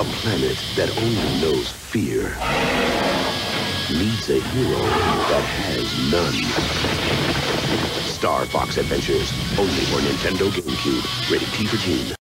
A planet that only knows fear needs a hero that has none. Star Fox Adventures, only for Nintendo GameCube. Rated T for teen.